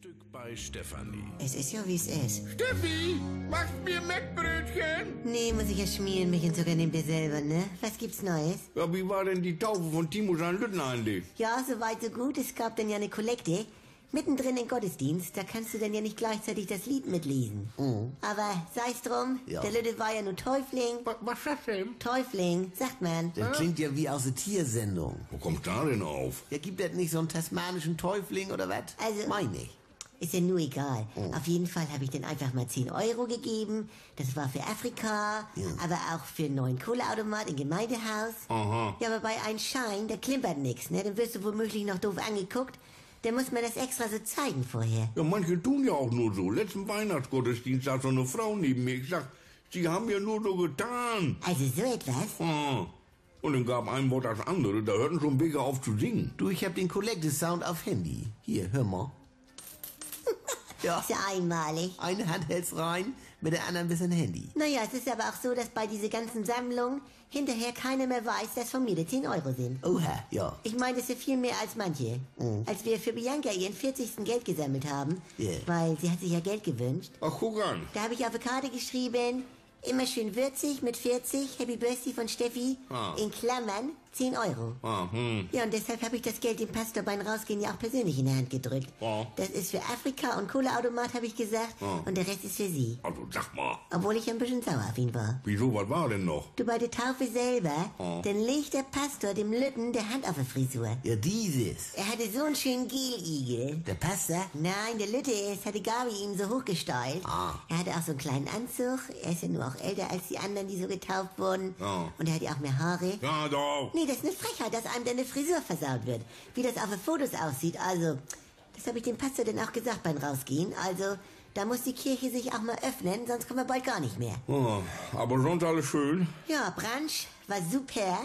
Frühstück bei Stefanie. Es ist ja, wie es ist. Steffi, machst mir Mettbrötchen? Nee, muss ich ja schmieren. Milch und Zucker nehmt ihr selber, ne? Was gibt's Neues? Ja, wie war denn die Taufe von Timo St. Lütten eigentlich? Ja, soweit so gut. Es gab dann ja eine Kollekte. Mittendrin im Gottesdienst, da kannst du dann ja nicht gleichzeitig das Lied mitlesen. Aber sei's drum, Ja. der Lütte war ja nur Täufling. Was, was ist das denn? Täufling, sagt man. Das klingt ja wie aus der Tiersendung. Wo kommt da denn auf? Ja, gibt es nicht so einen tasmanischen Täufling oder was? Also- Mein ich. Ist ja nur egal. Auf jeden Fall habe ich dann einfach mal 10 Euro gegeben. Das war für Afrika, aber auch für einen neuen Kohleautomat im Gemeindehaus. Aha. Ja, aber bei einem Schein, da klimpert nix, ne? Dann wirst du womöglich noch doof angeguckt. Dann muss man das extra so zeigen vorher. Ja, manche tun ja auch nur so. Letzten Weihnachtsgottesdienst saß so eine Frau neben mir. Ich sag, sie haben ja nur so getan. Also so etwas? Ah. Und dann gab ein Wort das andere. Da hörten schon Bigger auf zu singen. Du, ich hab den Collective Sound auf Handy. Hier, hör mal. Ja, Ist ja einmalig. eine Hand hält's rein, mit der anderen ein Handy. Naja, es ist aber auch so, dass bei dieser ganzen Sammlung hinterher keiner mehr weiß, dass von mir die 10 Euro sind. Oha, ja. Ich meine, das ist viel mehr als manche. Als wir für Bianca ihren 40. Geld gesammelt haben, Ja. weil sie hat sich ja Geld gewünscht, Ach, guck an. da habe ich auf die Karte geschrieben, immer schön würzig mit 40, Happy Birthday von Steffi, Ah. in Klammern 10 Euro. Ah, hm. Ja, und deshalb habe ich das Geld dem Pastor beim Rausgehen ja auch persönlich in die Hand gedrückt. Ja. Das ist für Afrika und Kohleautomat, habe ich gesagt, Ja. und der Rest ist für sie. Also sag mal, Obwohl ich ein bisschen sauer auf ihn war. wieso, was war denn noch? Du bei der Taufe selber, Ja. dann legt der Pastor dem Lütten der Hand auf die Frisur. Ja, dieses. Er hatte so einen schönen Geligel. Der Pastor? Nein, der Lütte ist, hatte Gabi ihm so hochgestylt. Ah. Er hatte auch so einen kleinen Anzug. Er ist ja nur auch älter als die anderen, die so getauft wurden. Ja. Und er hat ja auch mehr Haare. Ja, doch. Nee, das ist eine Frechheit, dass einem deine Frisur versaut wird. Wie das auf den Fotos aussieht. Also, das habe ich dem Pastor dann auch gesagt beim Rausgehen. Also, da muss die Kirche sich auch mal öffnen, sonst kommen wir bald gar nicht mehr. Ah, aber sonst alles schön. Ja, Branch war super.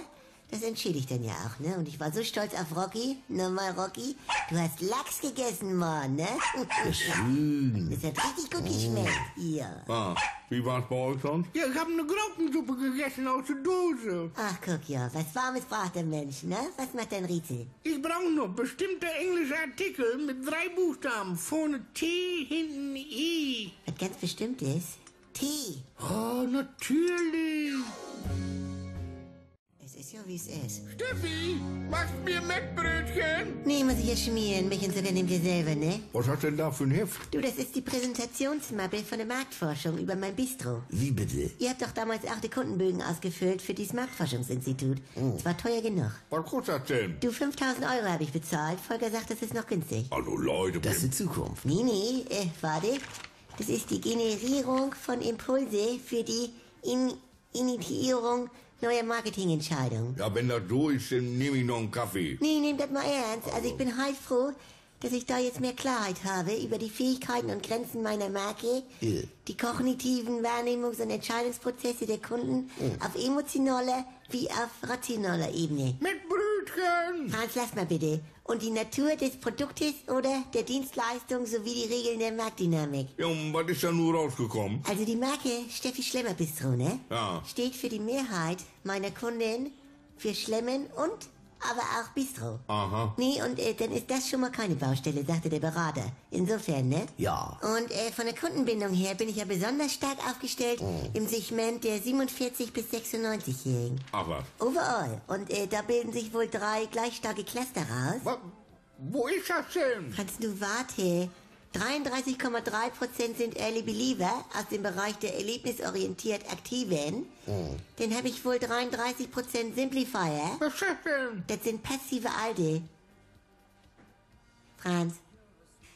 Das entschädigt dann ja auch, ne? Und ich war so stolz auf Rocky. Nochmal, Rocky. Du hast Lachs gegessen, Mann, ne? Schön. Das hat richtig gut geschmeckt. Ja. Ah, wie war's bei euch sonst? Ja, ich habe eine Graupensuppe gegessen aus der Dose. Ach, guck ja, was Warmes braucht der Mensch, ne? Was macht dein Rätsel? Ich brauche noch bestimmte englische Artikel mit drei Buchstaben. Vorne T, hinten I. Was ganz Bestimmtes? Tee. Oh, natürlich. Es ist ja, wie es ist. Steffi, machst mir Mettbrötchen? Nee, muss ich ja schmieren. Milch und Zucker nehmt ihr selber, ne? Was hast denn da für ein Heft? Du, das ist die Präsentationsmappe von der Marktforschung über mein Bistro. Wie bitte? Ihr habt doch damals auch die Kundenbögen ausgefüllt für dieses Marktforschungsinstitut. Es war teuer genug. Was kostet das denn? Du, 5000 Euro habe ich bezahlt. Volker sagt, das ist noch günstig. Also Leute, Das ist die Zukunft. Nee, nee, äh, warte. Das ist die Generierung von Impulse für die In Initiierung neuer Marketingentscheidungen. ja, wenn das so ist, dann nehme ich noch einen Kaffee. Nee, nehmt das mal ernst. Also ich bin heilfroh, dass ich da jetzt mehr Klarheit habe über die Fähigkeiten und Grenzen meiner Marke, Ja. die kognitiven Wahrnehmungs- und Entscheidungsprozesse der Kunden auf emotionaler wie auf rationaler Ebene. Mettbrötchen! Hans, lass mal bitte. Und die Natur des Produktes oder der Dienstleistung sowie die Regeln der Marktdynamik. Ja, und was ist da nur rausgekommen? Also die Marke Steffi Schlemmer Bistro, ne? Ja. Steht für die Mehrheit meiner Kunden für Schlemmen und aber auch Bistro. Aha. Nee, und äh, dann ist das schon mal keine Baustelle, sagte der Berater. Insofern, ne? Ja. Und äh, von der Kundenbindung her bin ich ja besonders stark aufgestellt im Segment der 47 bis 96-Jährigen. Ach was. Overall. Und äh, da bilden sich wohl drei gleich starke Cluster raus. Wa- Wo ist das denn? Kannst du warte. 33,3% sind Early Believer aus dem Bereich der erlebnisorientiert Aktiven. Dann habe ich wohl 33% Simplifier. Was ist das denn? Das sind passive Alte. Franz,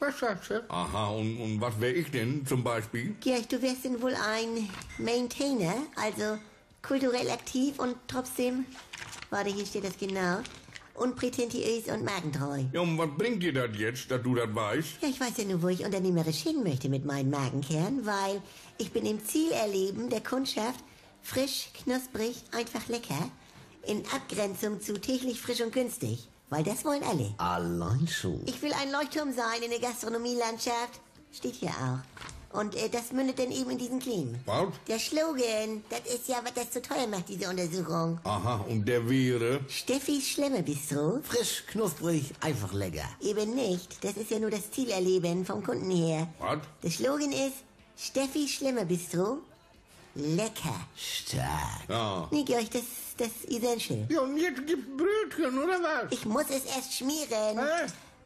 Was ist das denn? Aha, und, und was wäre ich denn zum Beispiel? Georg, du wärst denn wohl ein Maintainer, also kulturell aktiv und trotzdem, warte, hier steht das genau, unprätentiös und magentreu. Ja, und was bringt dir das jetzt, dass du das weißt? Ja, ich weiß ja nur, wo ich unternehmerisch hin möchte mit meinem Magenkern, weil ich bin im Zielerleben der Kundschaft frisch, knusprig, einfach lecker, in Abgrenzung zu täglich frisch und günstig, weil das wollen alle. Allein schon. Ich will ein Leuchtturm sein in der Gastronomielandschaft, steht hier auch. Und äh, das mündet dann eben in diesen Claim. Was? Der Slogan, das ist ja, was das so teuer macht, diese Untersuchung. Aha, und der wäre? Steffis Schlemmerbistro? Frisch, knusprig, einfach lecker. Eben nicht. Das ist ja nur das Zielerleben vom Kunden her. Was? Der Slogan ist Steffi Schlemmerbistro. Lecker. Stark. Ja. Nee, Georg, das, das Essential. Ja, und jetzt gibt's Brötchen, oder was? Ich muss es erst schmieren.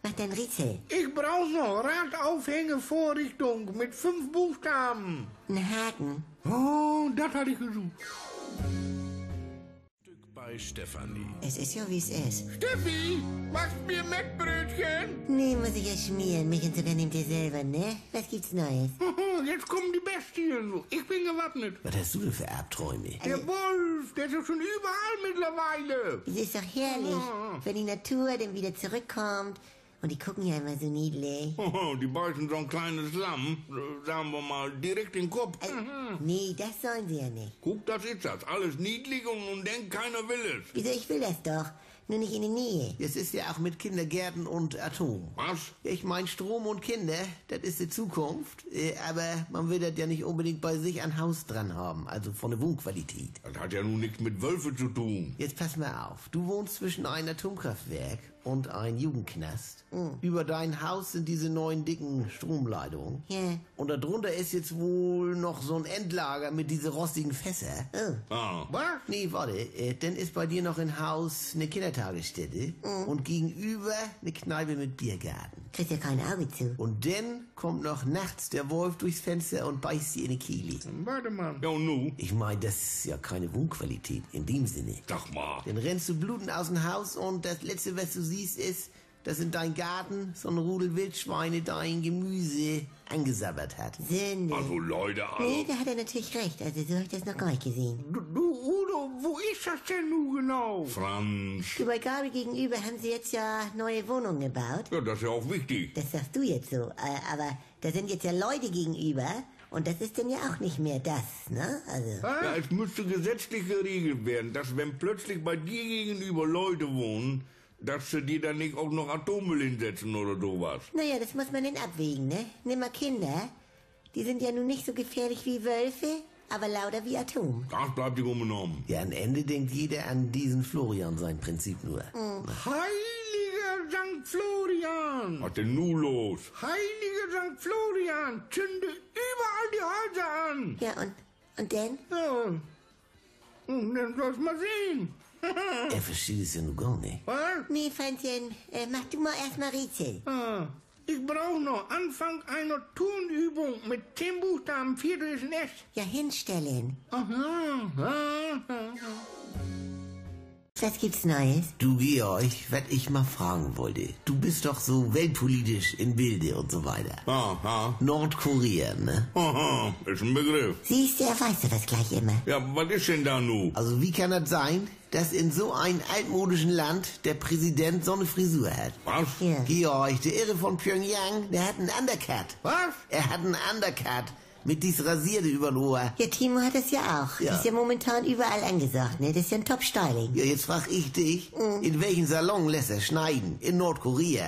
Was? Mach dein Rätsel. Ich brauch noch Radaufhängevorrichtung mit fünf Buchstaben. Ein Haken. Oh, das hatte ich gesucht. Stück bei Stefanie. Es ist ja, wie es ist. Steffi, machst mir Mettbrötchen? Nee, muss ich ja schmieren. Mich und sogar nehmt ihr selber, ne? Was gibt's Neues? Jetzt kommen die Bestien. Ich bin gewappnet. Was hast du denn für Albträume? Der Wolf, der ist ja schon überall mittlerweile. Es ist doch herrlich, wenn die Natur dann wieder zurückkommt. Und die gucken ja immer so niedlich. Oh, die beißen so ein kleines Lamm, sagen wir mal, direkt in den Kopf. Äh, nee, das sollen sie ja nicht. Guck, das ist das. Alles niedlich und, und denkt, keiner will es. Wieso, ich will das doch. Nur nicht in der Nähe. Das ist ja auch mit Kindergärten und Atom. Was? Ich mein, Strom und Kinder, das ist die Zukunft. Aber man will das ja nicht unbedingt bei sich ein Haus dran haben, also von der Wohnqualität. Das hat ja nun nichts mit Wölfe zu tun. Jetzt pass mal auf. Du wohnst zwischen einem Atomkraftwerk und einem Jugendknast. Über dein Haus sind diese neuen dicken Stromleitungen. Ja. Und darunter ist jetzt wohl noch so ein Endlager mit diese rostigen Fässer. Oh, Ah, Was? Nee, warte. Äh, dann ist bei dir noch im Haus eine Kindertagesstätte und gegenüber eine Kneipe mit Biergarten. kriegst ja kein Auge zu. Und dann kommt noch nachts der Wolf durchs Fenster und beißt sie in die Kehle. Warte mal. ja nu? Ich meine, das ist ja keine Wohnqualität in dem Sinne. Sag mal. Dann rennst du blutend aus dem Haus und das Letzte, was du siehst, ist, dass in dein Garten so ein Rudel Wildschweine dein Gemüse angesabbert hat. Sünde. Also Leute, Nee, also, da hat er natürlich recht. Also so habe ich das noch gar nicht gesehen. Du, du, Udo, wo ist das denn nun genau? Franz. Du, bei Gabi gegenüber haben sie jetzt ja neue Wohnungen gebaut. Ja, das ist ja auch wichtig. Das sagst du jetzt so. Äh, aber da sind jetzt ja Leute gegenüber. Und das ist dann ja auch nicht mehr das, ne? Also. Ja, es müsste gesetzlich geregelt werden, dass wenn plötzlich bei dir gegenüber Leute wohnen, dass sie dir dann nicht auch noch Atommüll hinsetzen oder sowas. Naja, das muss man dann abwägen, ne? Nimm mal Kinder. Die sind ja nun nicht so gefährlich wie Wölfe, aber lauter wie Atom. Das bleibt dir unbenommen. Ja, am Ende denkt jeder an diesen Florian sein Prinzip nur. Heiliger St. Florian! Was denn nu los? Heiliger St. Florian! Zünde überall die Häuser an! Ja, und, und dann? Ja. Und dann soll's mal sehen. Er versteht es ja nur gar nicht. Was? Nee, Franzchen, äh, mach du mal erstmal Rätsel. Ah, ich brauche noch Anfang einer Turnübung mit zehn Buchstaben, vier durch ein S. Ja, hinstellen. Aha, aha. Was gibt's Neues? Du, Georg, was ich mal fragen wollte. Du bist doch so weltpolitisch in Bilde und so weiter. Aha. Nordkorea, ne? Aha, ist ein Begriff. Siehst du, er weiß doch das gleich immer. Ja, was ist denn da nu? Also wie kann das sein, dass in so einem altmodischen Land der Präsident so eine Frisur hat? Was? Ja. Georg, der Irre von Pyongyang, der hat einen Undercut. Was? Er hat einen Undercut mit dies Rasierte über den Ohr. Ja, Timo hat das ja auch. Ja. Ist ja momentan überall angesagt, ne? Das ist ja ein Top-Styling. Ja, jetzt frag ich dich, in welchen Salon lässt er schneiden? In Nordkorea.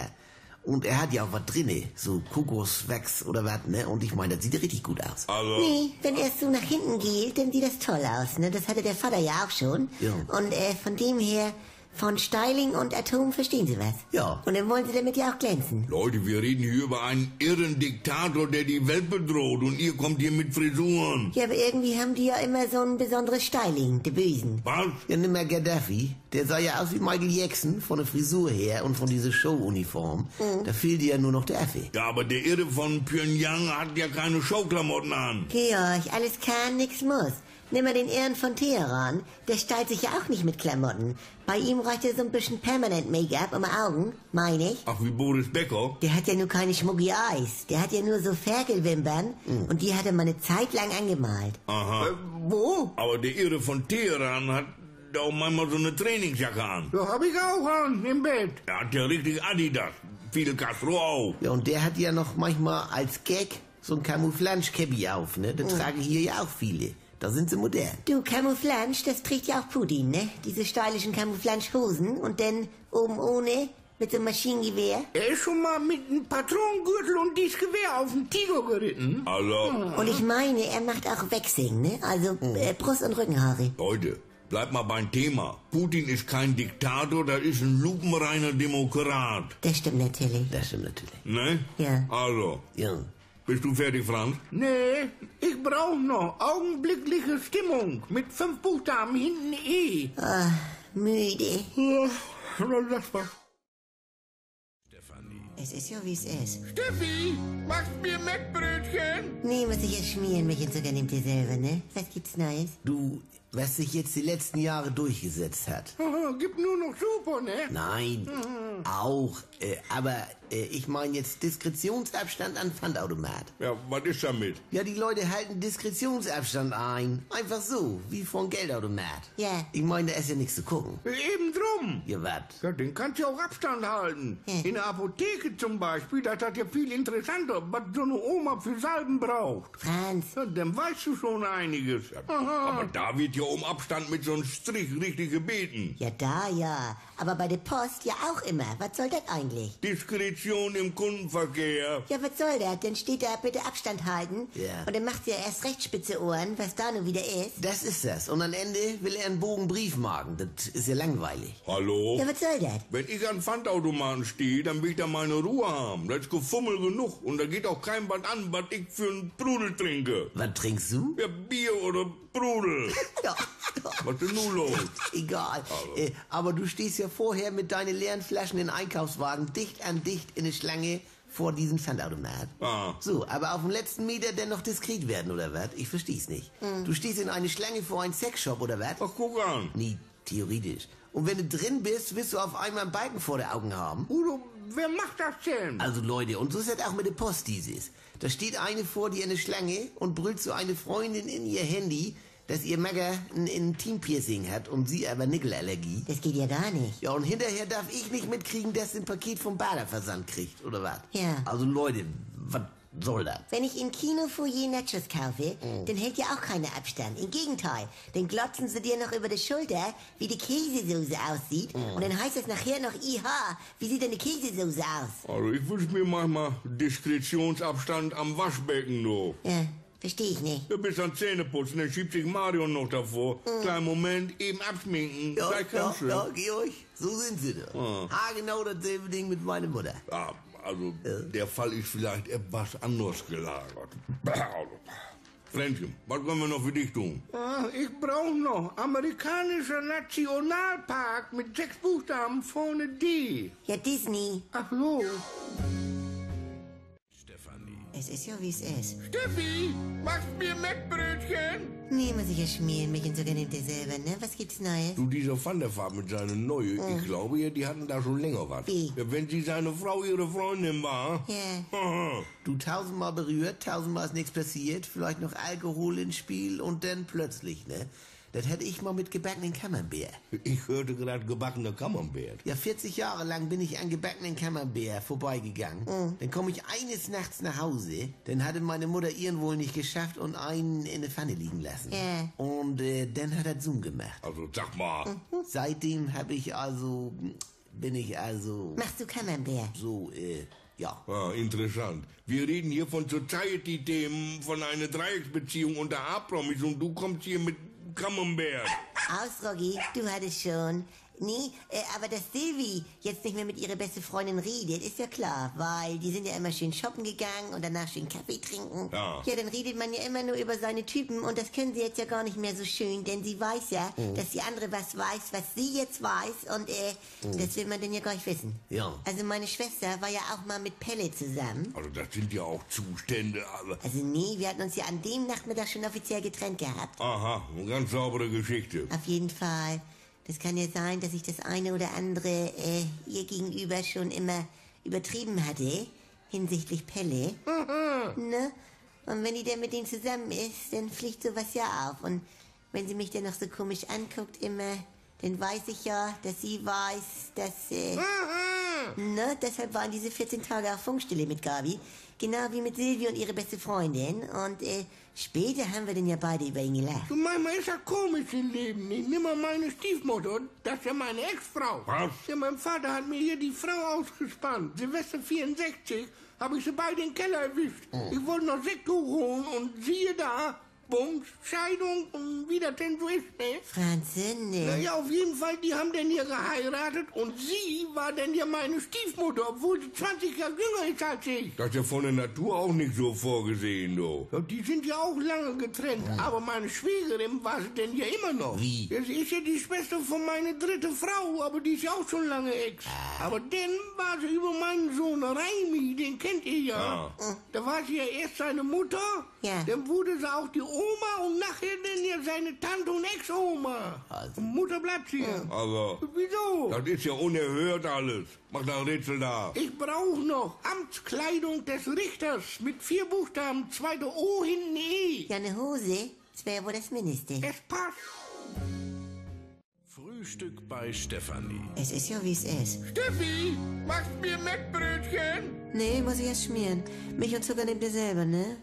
Und er hat ja auch was drinne, so Kokoswachs oder was, ne? Und ich meine, das sieht richtig gut aus. Also, Nee, wenn er so nach hinten geht, dann sieht das toll aus, ne? Das hatte der Vater ja auch schon. Ja. Und äh, von dem her, von Styling und Atom verstehen sie was. Ja. Und dann wollen sie damit ja auch glänzen. Leute, wir reden hier über einen irren Diktator, der die Welt bedroht und ihr kommt hier mit Frisuren. Ja, aber irgendwie haben die ja immer so ein besonderes Styling, die Bösen. Was? Ja, nimm mal Gaddafi. Der sah ja aus wie Michael Jackson von der Frisur her und von dieser Showuniform. Da fehlt dir ja nur noch der Affe. Ja, aber der Irre von Pyongyang hat ja keine Showklamotten an. Georg, alles kann, nix muss. Nimm mal den Irren von Teheran. Der stylt sich ja auch nicht mit Klamotten. Bei ihm reicht ja so ein bisschen Permanent Make-up um die Augen, meine ich. Ach, wie Boris Becker? Der hat ja nur keine schmucki Eyes. Der hat ja nur so Ferkelwimpern. Und die hat er mal eine Zeit lang angemalt. Aha. Wo? Aber der Irre von Teheran hat auch manchmal so eine Trainingsjacke an. Ja, hab ich auch an, im Bett. Er hat ja richtig Adidas. Fidel Castro auch. Ja, und der hat ja noch manchmal als Gag so ein Camouflage-Cappy auf, ne? Das tragen hier ja auch viele. Da sind sie modern. Du, Camouflage, das trägt ja auch Putin, ne? Diese stylischen Camouflage-Hosen und dann oben ohne Mit so einem Maschinengewehr? Er ist schon mal mit einem Patronengürtel und dies Gewehr auf den Tiger geritten. Also, Und ich meine, er macht auch Wechseln, ne? Also äh, Brust- und Rückenhaare. Leute, bleibt mal beim Thema. Putin ist kein Diktator, das ist ein lupenreiner Demokrat. Das stimmt natürlich. Das stimmt natürlich. Ne? Ja. Also, Ja. Bist du fertig, Franz? Nee, ich brauch noch augenblickliche Stimmung mit fünf Buchstaben hinten E. Ah, müde. Ja, lass was. Es ist ja, wie es ist. Steffi, machst mir Mettbrötchen? Nee, muss ich jetzt schmieren, mich sogar nimmt ihr selber, ne? Was gibt's Neues? Du, was sich jetzt die letzten Jahre durchgesetzt hat. Gibt nur noch Super, ne? Nein, auch. Äh, aber ich meine jetzt Diskretionsabstand an Pfandautomat. Ja, was ist damit? Ja, die Leute halten Diskretionsabstand ein. Einfach so, wie vor einem Geldautomat. Ja. Ich meine, da ist ja nichts zu gucken. Eben drum. Ja, was? Ja, den kannst du auch Abstand halten. In der Apotheke zum Beispiel, das hat ja viel interessanter, was so eine Oma für Salben braucht. Franz, Ja, dann weißt du schon einiges. Aha. Aber da wird ja um Abstand mit so einem Strich richtig gebeten. ja da ja. Aber bei der Post ja auch immer. Was soll das eigentlich? Diskretion im Kundenverkehr. Ja, was soll das? Dann steht da bitte Abstand halten. Ja. Und dann macht sie ja erst recht spitze Ohren, was da nun wieder ist. Das ist das. Und am Ende will er einen Bogen Briefmarken. Das ist ja langweilig. Hallo? Ja, was soll das? Wenn ich an Pfandautomaten stehe, dann will ich da meine Ruhe haben. Das ist Gefummel genug. Und da geht auch kein was an, was ich für einen Prudel trinke. Was trinkst du? Ja, Bier oder Prudel. Ja, Was denn nun los? egal. Äh, aber du stehst ja vorher mit deinen leeren Flaschen in Einkaufswagen dicht an dicht in eine Schlange vor diesem Pfandautomat. Ah. So, aber auf dem letzten Meter dennoch diskret werden, oder was? Ich versteh's nicht. Du stehst in eine Schlange vor einen Sexshop, oder was? Ach, guck an. Nie, theoretisch. Und wenn du drin bist, wirst du auf einmal einen Balken vor den Augen haben. Udo, wer macht das denn? Also Leute, und so ist das auch mit der Post dieses. Da steht eine vor dir in der Schlange und brüllt so eine Freundin in ihr Handy, dass ihr Magger ein Intimpiercing hat und sie aber Nickelallergie. Das geht ja gar nicht. Ja, und hinterher darf ich nicht mitkriegen, dass sie ein Paket vom Bader versandt kriegt, oder was? Ja. Also Leute, was soll das? Wenn ich im Kinofoyer Nachos kaufe, dann hält ja auch keiner Abstand. Im Gegenteil, dann glotzen sie dir noch über die Schulter, wie die Käsesoße aussieht. Und dann heißt es nachher noch, IH, wie sieht denn die Käsesoße aus? Also ich wünsche mir manchmal Diskretionsabstand am Waschbecken nur. Ja, verstehe ich nicht. Du bist am Zähneputzen, dann schiebt sich Mario noch davor. Kleinen Moment, eben abschminken. Ja, Gleich ja, du. ja, Georg, so sind sie da. Ha, genau dasselbe Ding mit meiner Mutter. Ja, also der Fall ist vielleicht etwas anders gelagert. Fränzchen, was können wir noch für dich tun? Ah, ich brauch noch amerikanischer Nationalpark mit sechs Buchstaben vorne D. Ja, Disney. Ach so. Es ist ja, wie es ist. Steffi, machst mir Mettbrötchen? Nee, muss ich ja schmieren, mich und sogar nimmt ihr selber, ne? Was gibt's Neues? Du, dieser Van der Vaart mit seiner Neue, ich glaube ja, die hatten da schon länger was. Wie? Ja, wenn sie seine Frau ihre Freundin war. Ja. Haha. Du tausendmal berührt, tausendmal ist nichts passiert, vielleicht noch Alkohol ins Spiel und dann plötzlich, ne? Das hätte ich mal mit gebackenen Camembert. ich hörte gerade gebackener Camembert. Ja, 40 Jahre lang bin ich an gebackenen Camembert vorbeigegangen. Dann komme ich eines Nachts nach Hause, dann hatte meine Mutter ihren wohl nicht geschafft und einen in der Pfanne liegen lassen. Ja. Und äh, dann hat er Zoom gemacht. Also sag mal, Seitdem habe ich also, bin ich also Machst du Camembert? so, äh, ja. ah, interessant. Wir reden hier von Society-Themen, von einer Dreiecksbeziehung unter A-Promis und du kommst hier mit Camembert. Aus, Roggi, du hattest schon. Nee, äh, aber dass Sylvie jetzt nicht mehr mit ihrer beste Freundin redet, ist ja klar, weil die sind ja immer schön shoppen gegangen und danach schön Kaffee trinken. Ja. Ja, dann redet man ja immer nur über seine Typen und das können sie jetzt ja gar nicht mehr so schön, denn sie weiß ja, dass die andere was weiß, was sie jetzt weiß und äh, das will man denn ja gar nicht wissen. Ja. Also meine Schwester war ja auch mal mit Pelle zusammen. Also das sind ja auch Zustände. Aber Also nee, wir hatten uns ja an dem Nachmittag schon offiziell getrennt gehabt. aha, eine ganz saubere Geschichte. Auf jeden Fall. Das kann ja sein, dass ich das eine oder andere äh, ihr gegenüber schon immer übertrieben hatte, hinsichtlich Pelle. ne? Und wenn die dann mit denen zusammen ist, dann fliegt sowas ja auf. Und wenn sie mich dann noch so komisch anguckt immer, dann weiß ich ja, dass sie weiß, dass... Äh, Ne, deshalb waren diese 14 Tage auch Funkstille mit Gabi. Genau wie mit Silvia und ihre beste Freundin. Und äh, später haben wir dann ja beide über ihn gelacht. Du manchmal ist ja komisch im Leben. Ich nimm mal meine Stiefmutter, das ist ja meine Ex-Frau. Was? Ja, mein Vater hat mir hier die Frau ausgespannt. Silvester 64 habe ich sie beide im Keller erwischt. Ich wollte noch Sekt hochholen und siehe da, Bums, Scheidung und wie das denn so ist, ne? Franze, ne. Naja, auf jeden Fall, die haben denn hier geheiratet und sie war denn ja meine Stiefmutter, obwohl sie 20 Jahre jünger ist als ich. Das ist ja von der Natur auch nicht so vorgesehen, du. Ja, die sind ja auch lange getrennt, aber meine Schwägerin war sie denn ja immer noch. Wie? Ja, sie ist ja die Schwester von meiner dritten Frau, aber die ist ja auch schon lange Ex. Aber dann war sie über meinen Sohn Raimi, den kennt ihr ja. Da war sie ja erst seine Mutter, Ja. dann wurde sie auch die Oma und nachher dann ja seine Tante und Ex-Oma. Also. Und Mutter bleibt hier. Aber Wieso? das ist ja unerhört alles. Mach da ein Rätsel da. Ich brauche noch Amtskleidung des Richters mit vier Buchstaben, zweite O hinten E. Ja, eine Hose, das wäre wohl das Mindeste. Es passt. Frühstück bei Stefanie. Es ist ja, wie es ist. Steffi, machst mir Mettbrötchen? Nee, muss ich erst schmieren. Milch und Zucker nehmt ihr selber, ne?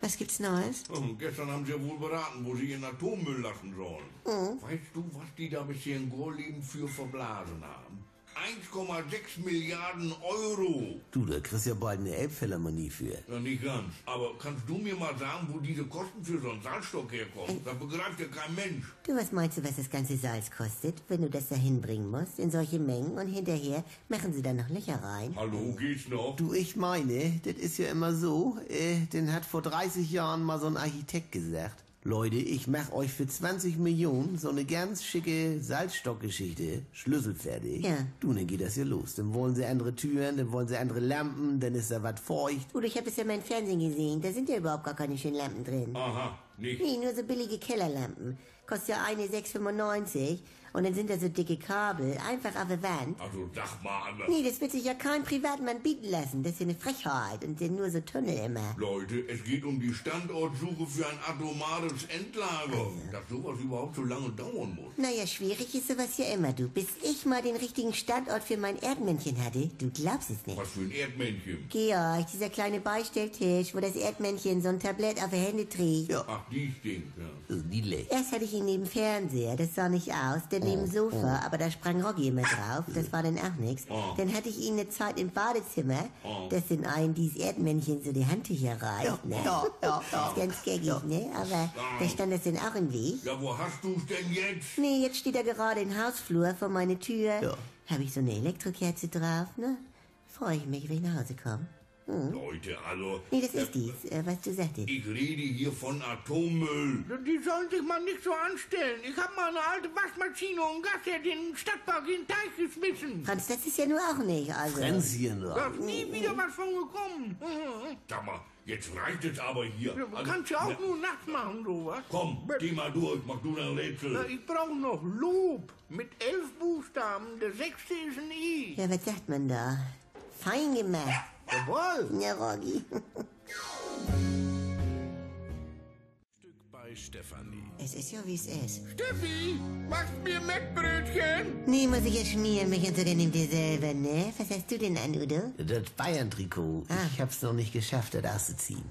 Was gibt's Neues? Hm, gestern haben sie ja wohl beraten, wo sie ihren Atommüll lassen sollen. Weißt du, was die da bisher in Gorleben für verblasen haben? 1,6 Milliarden Euro. Du, da kriegst ja bald eine Elbphilharmonie für. Ja, nicht ganz. Aber kannst du mir mal sagen, wo diese Kosten für so einen Salzstock herkommen? Das begreift ja kein Mensch. Du, was meinst du, was das ganze Salz kostet, wenn du das da hinbringen musst, in solche Mengen und hinterher machen sie da noch Löcher rein? Hallo, geht's noch? Du, ich meine, das ist ja immer so, äh, den hat vor 30 Jahren mal so ein Architekt gesagt. Leute, ich mach euch für 20 Millionen so eine ganz schicke Salzstockgeschichte, schlüsselfertig. Ja. Du, dann geht das ja los. Dann wollen sie andere Türen, dann wollen sie andere Lampen, dann ist da was feucht. Gut, ich habe es ja mal im Fernsehen gesehen, da sind ja überhaupt gar keine schönen Lampen drin. Aha, nicht. Nee, nur so billige Kellerlampen. Kostet ja eine 6,95 und dann sind da so dicke Kabel, einfach auf der Wand. Also sag mal, Anna. Nee, das wird sich ja kein Privatmann bieten lassen. Das ist ja eine Frechheit und sind nur so Tunnel immer. Leute, es geht um die Standortsuche für ein atomares Endlager. Dass sowas überhaupt so lange dauern muss. Naja, schwierig ist sowas ja immer, du. Bis ich mal den richtigen Standort für mein Erdmännchen hatte, du glaubst es nicht. Was für ein Erdmännchen. Georg, dieser kleine Beistelltisch, wo das Erdmännchen so ein Tablett auf die Hände trägt. Ja. Ach, die Ding, ja. Das ist niedlich. Erst hatte ich ihn neben Fernseher, das sah nicht aus, dann neben Sofa, aber da sprang Rocky immer drauf, das war dann auch nichts. Dann hatte ich ihn eine Zeit im Badezimmer, das sind ein dieses Erdmännchen so die Handtücher reicht, ne? ja, ja, Das ist ganz geckig, ne? Aber da stand das dann auch im Weg. Ja, wo hast du's denn jetzt? Nee, jetzt steht er gerade im Hausflur vor meine Tür. Ja. Habe ich so eine Elektrokerze drauf, ne? Freue ich mich, wenn ich nach Hause komme. Leute, also. Nee, das ist dies, äh, was du sagtest. Ich rede hier von Atommüll. Die sollen sich mal nicht so anstellen. Ich habe mal eine alte Waschmaschine und Gasherd in den Stadtpark in den Teich geschmissen. Franz, das ist ja nur auch nicht, also. Fränzchen Da drauf. ist nie wieder was von gekommen. Sag mal, jetzt reicht es aber hier. Ja, Also, kannst ja auch na, nur nachts machen, sowas. Komm, geh mal durch, mach du dein Na, Rätsel. ich brauche noch Lob mit elf Buchstaben. Der sechste ist ein I. Ja, was sagt man da? Fein gemacht. Jawohl. Ja, Rogi. Frühstück bei Stefanie. Es ist ja, wie es ist. Steffi, machst mir Mettbrötchen? Nee, muss ich ja schmieren, mich und sogar nimmt ihr selber, ne? Was hast du denn an, Udo? Das Bayern-Trikot, ich hab's noch nicht geschafft, das auszuziehen.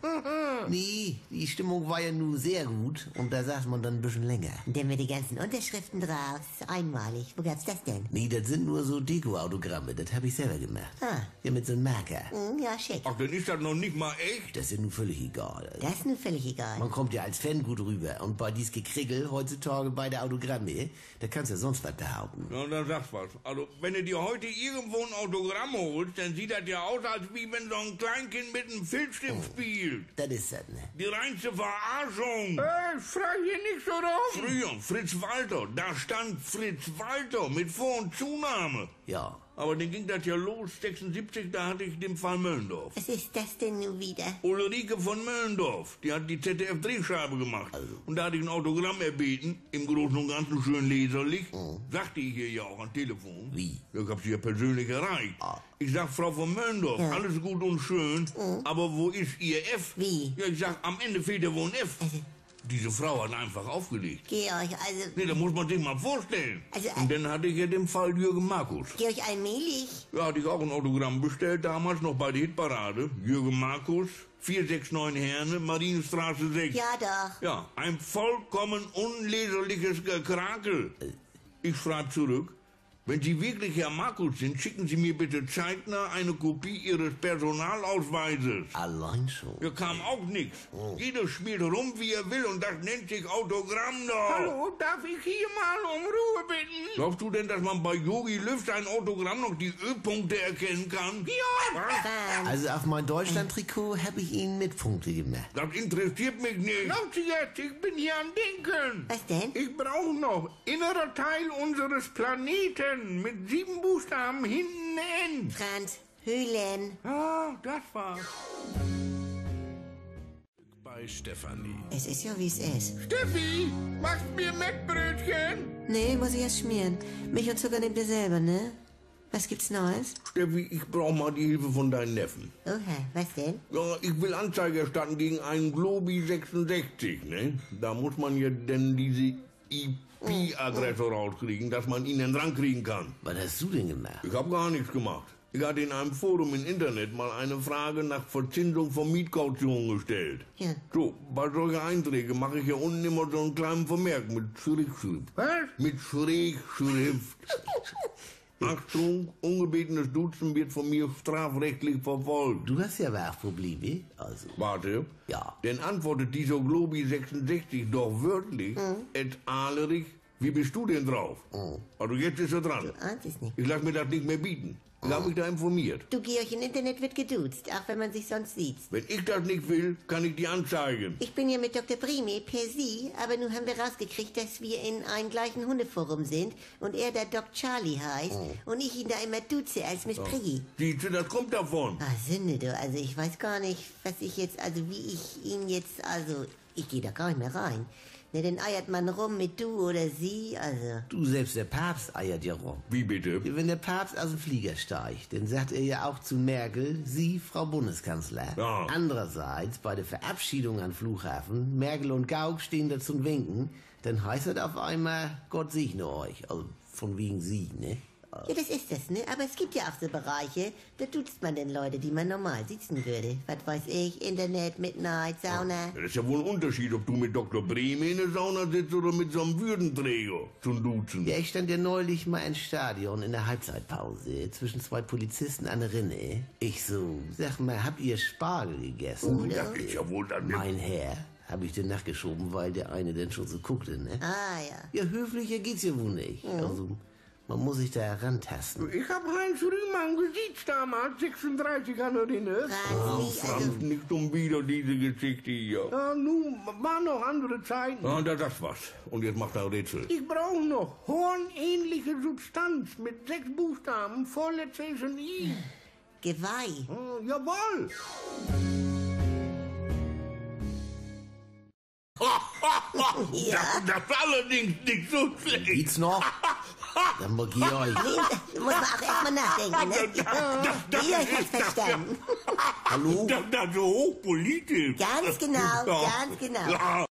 Nee, die Stimmung war ja nur sehr gut und da saß man dann ein bisschen länger. Und dann mit die ganzen Unterschriften drauf. Einmalig. Wo gab's das denn? Nee, das sind nur so Deko-Autogramme, das hab ich selber gemacht. Ah. Ja, mit so einem Marker. Hm, ja, schick. Ach, dann ist das noch nicht mal echt. Das ist ja nun völlig egal. Das ist nun völlig egal. Man kommt ja als Fan gut rüber und bei dies Gekriegel heutzutage bei der Autogramme, da kannst du ja sonst was behaupten. Ja, dann sagst was. Also, wenn du dir heute irgendwo ein Autogramm holst, dann sieht das ja aus, als wie wenn so ein Kleinkind mit einem Filzstift spielt. Das ist das, ne? Die reinste Verarschung. Äh, frei hier nicht so rum. Früher, Fritz Walter, da stand Fritz Walter mit Vor- und Zunahme. Ja. Aber dann ging das ja los, 76, da hatte ich den Fall Möllendorf. Was ist das denn nun wieder? Ulrike von Möllendorf, die hat die ZDF-Drehscheibe gemacht. Und da hatte ich ein Autogramm erbeten, im Großen und Ganzen schön leserlich. Sagte ich ihr ja auch am Telefon. Wie? Ja, Ich hab sie ja persönlich erreicht. Ich sag, Frau von Möllendorf, alles gut und schön, aber wo ist Ihr F? Wie? Ja, ich sag, am Ende fehlt ja wohl ein F. Diese Frau hat einfach aufgelegt. Georg, also, Nee, da muss man sich mal vorstellen. Also, Und dann hatte ich ja den Fall Jürgen Markus. Georg allmählich. Ja, hatte ich auch ein Autogramm bestellt, damals noch bei der Hitparade. Jürgen Markus, 469 Herne, Marienstraße 6. Ja, doch. Ja, ein vollkommen unleserliches Gekrakel. Ich schreibe zurück. Wenn Sie wirklich Herr Markus sind, schicken Sie mir bitte zeitnah eine Kopie Ihres Personalausweises. Allein schon. Hier kam auch nichts. Jeder spielt rum, wie er will, und das nennt sich Autogramm doch. Hallo, darf ich hier mal um Ruhe bitten? Glaubst du denn, dass man bei Yogi Löw sein Autogramm noch die Ö-Punkte erkennen kann? Ja, Franz, Also auf mein Deutschland-Trikot habe ich Ihnen mit Punkte gemacht. Das interessiert mich nicht. glaubt Sie jetzt, ich bin hier am Denken. was denn? Ich brauche noch innerer Teil unseres Planeten mit sieben Buchstaben hinten N. Franz, Höhlen. Ah, das war's. Bei Stefanie. Es ist ja, wie es ist. Steffi, machst mir Mettbrötchen? Nee, muss ich erst schmieren. Milch und Zucker nehmt ihr selber, ne? Was gibt's Neues? Steffi, ich brauche mal die Hilfe von deinen Neffen. Oha, was denn? Ja, ich will Anzeige erstatten gegen einen Globi 66, ne? Da muss man ja denn diese IP-Adresse rauskriegen, dass man ihn rankriegen kann. Was hast du denn gemacht? Ich habe gar nichts gemacht. Ich hatte in einem Forum im Internet mal eine Frage nach Verzinsung von Mietkaution gestellt. Ja. So, bei solchen Einträgen mache ich hier unten immer so einen kleinen Vermerk mit Schrägschrift. Was? Mit Schrägschrift. Achtung, ungebetenes Duzen wird von mir strafrechtlich verfolgt. Du hast ja aber auch Probleme. Also, Warte. Ja. Denn antwortet dieser Globi 66 doch wörtlich, Ed Ahlerich, wie bist du denn drauf? Also jetzt ist er dran. Ahnt es nicht. Ich lass mir das nicht mehr bieten. Ich hab mich da informiert. Du, Georg, im Internet wird geduzt, auch wenn man sich sonst sieht. Wenn ich das nicht will, kann ich die anzeigen. Ich bin ja mit Dr. Brime per Sie, aber nun haben wir rausgekriegt, dass wir in einem gleichen Hundeforum sind und er der Doc Charlie heißt und ich ihn da immer duze als Miss Priggy. Siehst du, das kommt davon. Ah, Sünde, du, also ich weiß gar nicht, was ich jetzt, also wie ich ihn jetzt, also ich gehe da gar nicht mehr rein. Ne, dann eiert man rum mit du oder sie, also. du selbst der Papst eiert ja rum. Wie bitte? Wenn der Papst aus dem Flieger steigt, dann sagt er ja auch zu Merkel, Sie, Frau Bundeskanzler. Ja. Andererseits, bei der Verabschiedung am Flughafen, Merkel und Gauck stehen da zum Winken, dann heißt es auf einmal, Gott segne euch. Also von wegen Sie, ne? Ja, das ist das, ne? Aber es gibt ja auch so Bereiche, da duzt man denn Leute, die man normal sitzen würde. Was weiß ich, Internet, Midnight, Sauna. Das ist ja wohl ein Unterschied, ob du mit Dr. Breme in der Sauna sitzt oder mit so einem Würdenträger zum Duzen. Ja, ich stand ja neulich mal ins Stadion in der Halbzeitpause zwischen zwei Polizisten an der Rinne. Ich so, sag mal, habt ihr Spargel gegessen? Das ist ja wohl dann... Mein Herr, hab ich den nachgeschoben, weil der eine denn schon so guckte, ne? Ah, ja. Ja, höflicher geht's ja wohl nicht. Also, man muss sich da herantasten. Ich hab Heinz Rühmann gesiezt damals, 36 an der Rinne. Franz, nicht, also. Franz, nicht schon wieder diese Geschichte hier. Ja, nun, waren noch andere Zeiten. Ah, da, das war's. Und jetzt macht er Rätsel. Ich brauche noch hornähnliche Substanz mit sechs Buchstaben, vorletzter ist ein I. Geweih. Oh, jawohl. Das, das ist allerdings nicht so schlecht. Geht's noch? Dann mal Georg. Nee, muss man auch erstmal nachdenken, ne? ist habt das- verstanden. Hallo? Das, das ist so hochpolitisch. Ganz genau, Ja. ganz genau. Ja.